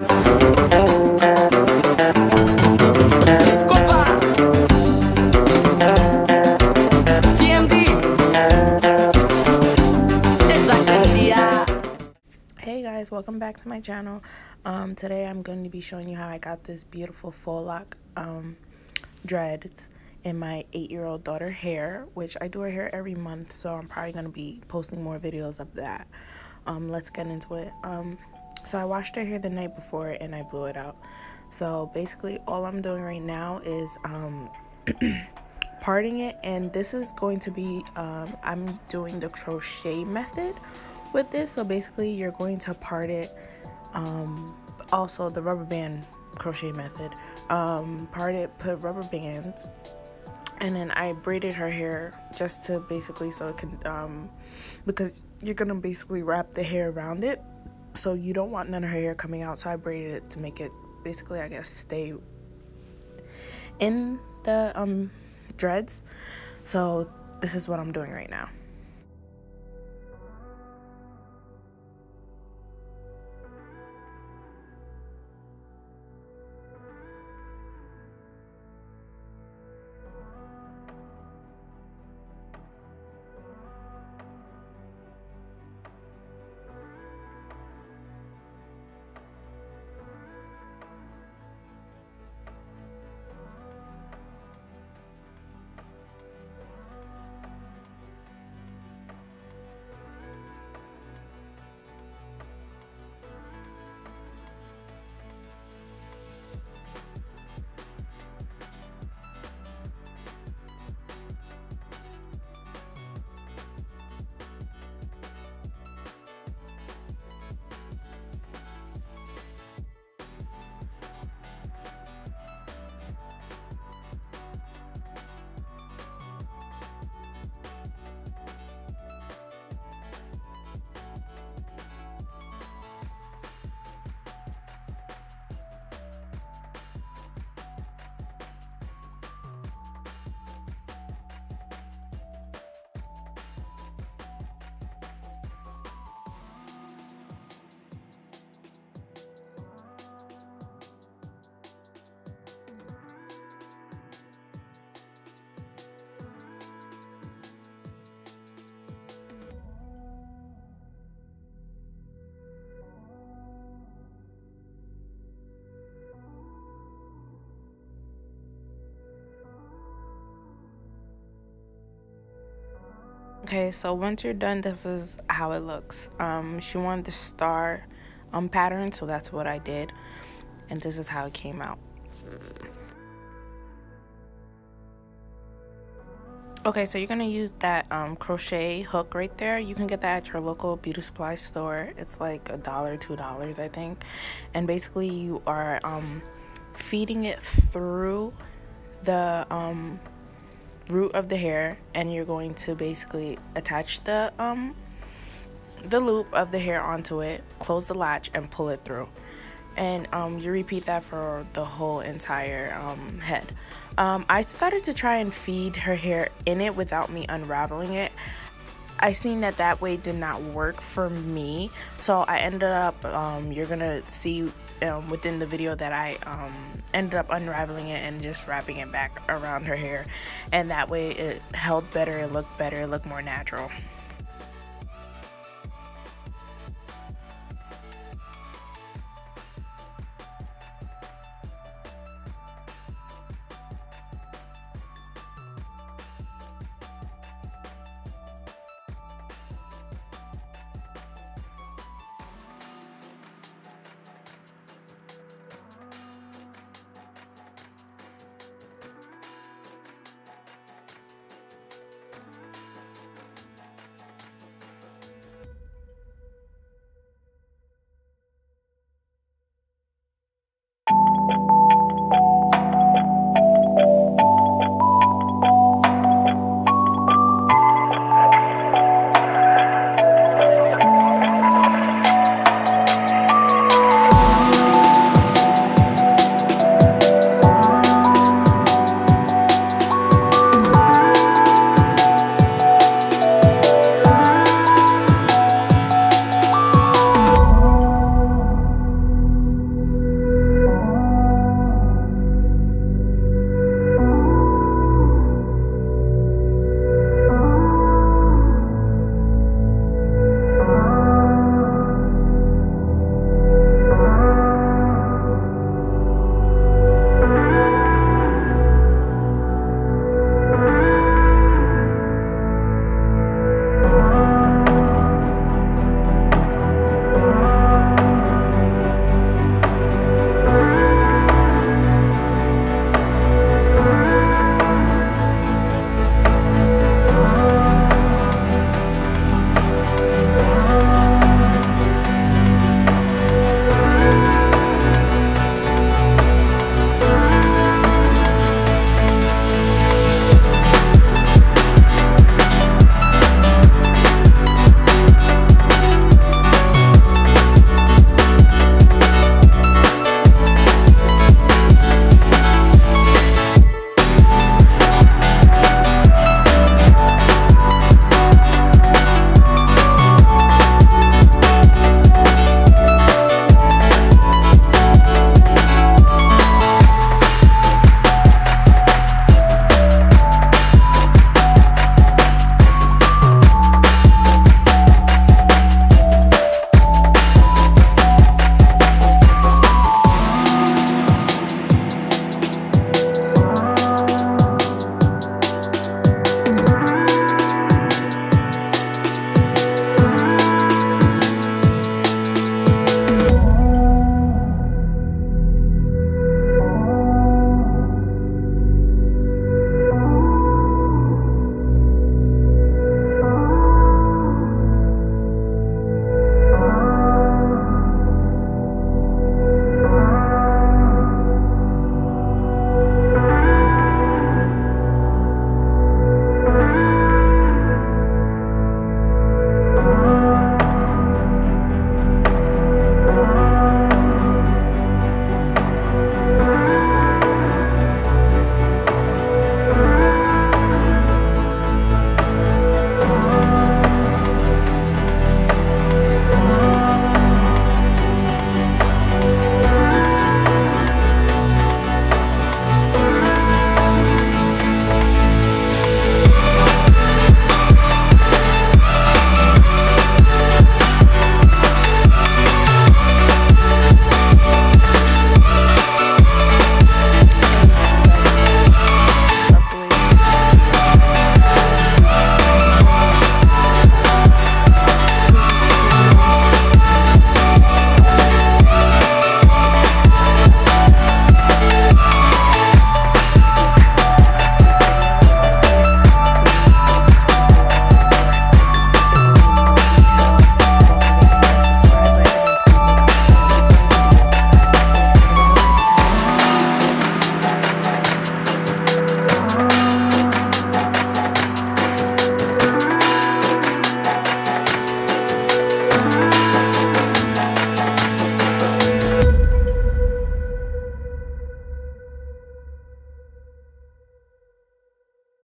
Hey guys, welcome back to my channel. Um, today I'm going to be showing you how I got this beautiful faux loc um, in my eight-year-old daughter hair, which I do her hair every month, so I'm probably going to be posting more videos of that. Um, let's get into it. So I washed her hair the night before and I blew it out. So basically all I'm doing right now is um, parting it and this is going to be, um, I'm doing the crochet method with this. So basically you're going to part it, um, also the rubber band crochet method, um, part it, put rubber bands and then I braided her hair just to basically so it can um because you're gonna basically wrap the hair around it so you don't want none of her hair coming out so I braided it to make it basically I guess stay in the um dreads. So this is what I'm doing right now Okay, so once you're done, this is how it looks. Um, she wanted the star um, pattern, so that's what I did. And this is how it came out. Okay, so you're going to use that um, crochet hook right there. You can get that at your local beauty supply store. It's like a dollar, two dollars, I think. And basically you are um, feeding it through the um, root of the hair and you're going to basically attach the um the loop of the hair onto it close the latch and pull it through. And um, you repeat that for the whole entire um, head. Um, I started to try and feed her hair in it without me unraveling it. I seen that that way did not work for me. So I ended up um, you're gonna see um, within the video that I um, ended up unraveling it and just wrapping it back around her hair. And that way it held better it looked better it looked more natural